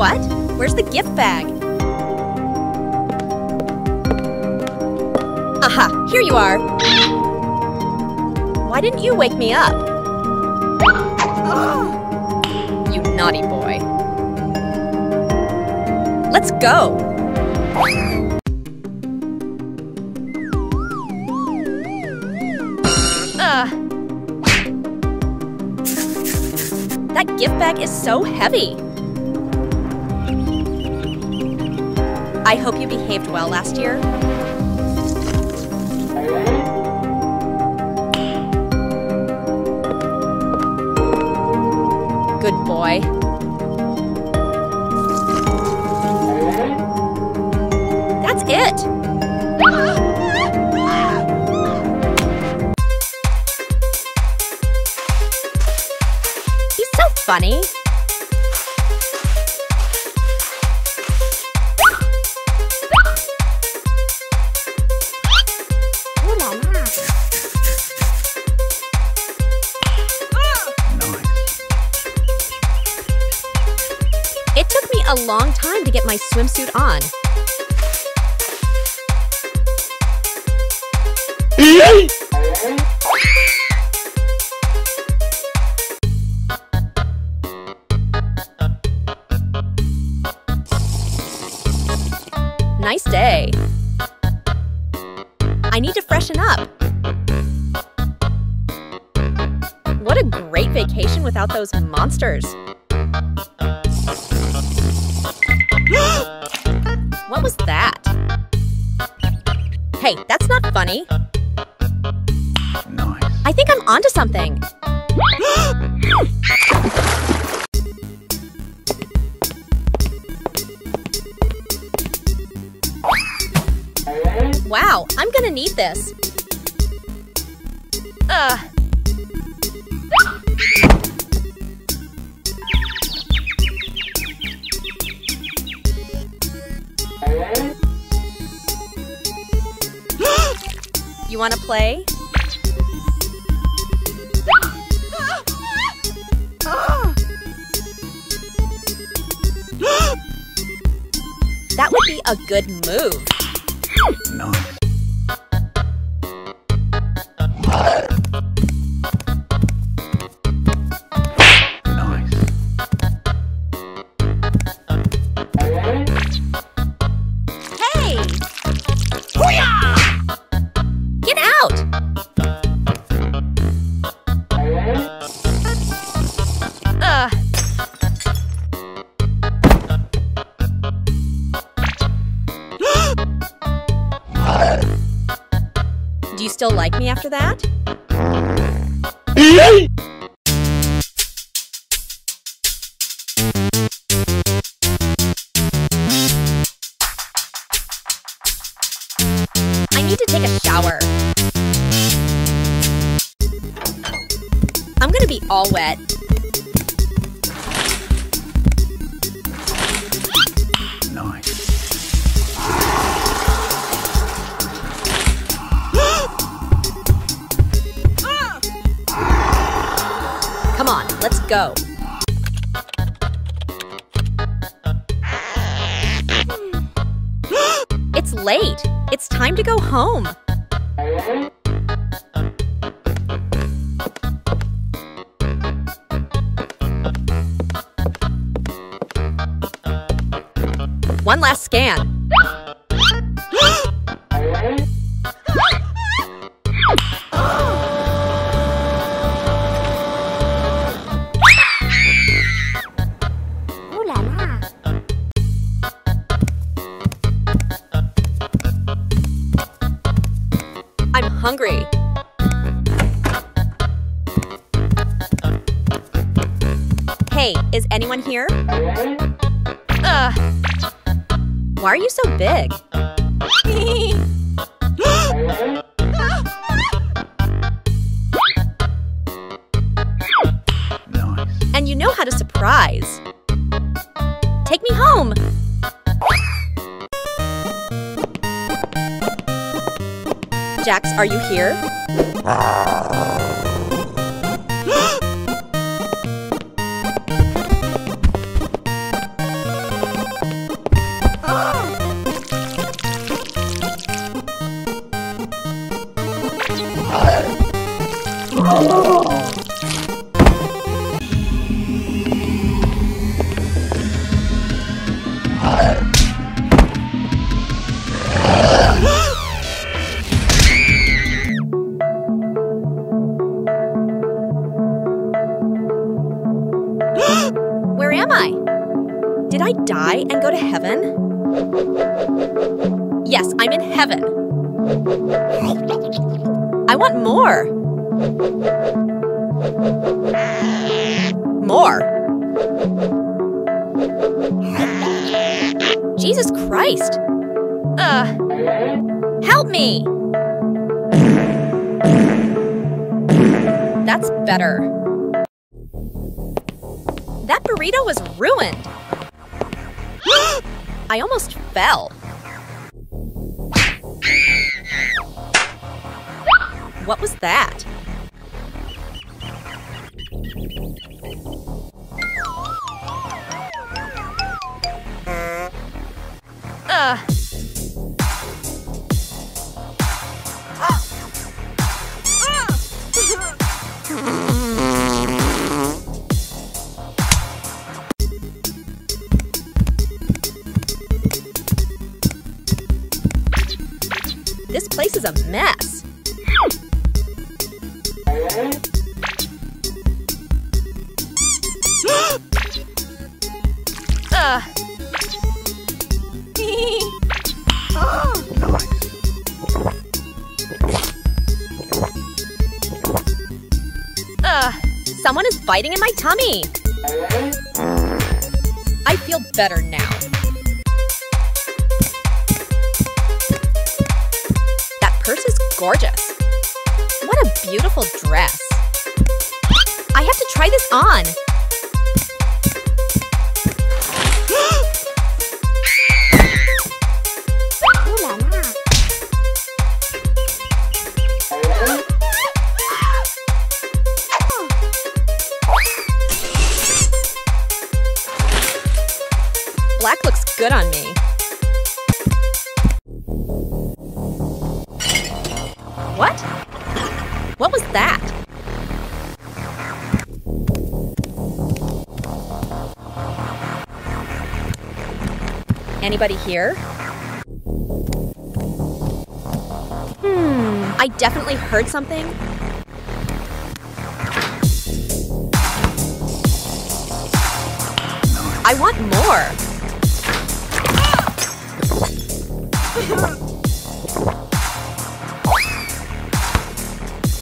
What? Where's the gift bag? Aha, here you are. Why didn't you wake me up? Ah, you naughty boy. Let's go. Ugh. That gift bag is so heavy. I hope you behaved well last year. Good boy. Long time to get my swimsuit on. Nice day. I need to freshen up. What a great vacation without those monsters. What was that? Hey, that's not funny. Nice. I think I'm onto something. wow, I'm gonna need this. Ugh. You wanna play? That would be a good move. Nice. Still like me after that? I need to take a shower. I'm gonna be all wet. On, let's go. It's late. It's time to go home. One last scan. Hungry. Hey, is anyone here? Ugh. Why are you so big? Nice. and you know how to surprise. Take me home. Jax, are you here? Die and go to heaven? Yes, I'm in heaven. I want more. More. Jesus Christ. Uh, help me. That's better. That burrito was ruined. I almost fell. What was that? Ugh. This place is a mess. Ugh. Ugh. Someone is biting in my tummy. I feel better now. Gorgeous. What a beautiful dress. I have to try this on. Black looks good on me. What? What was that? Anybody here? Hmm, I definitely heard something. I want more.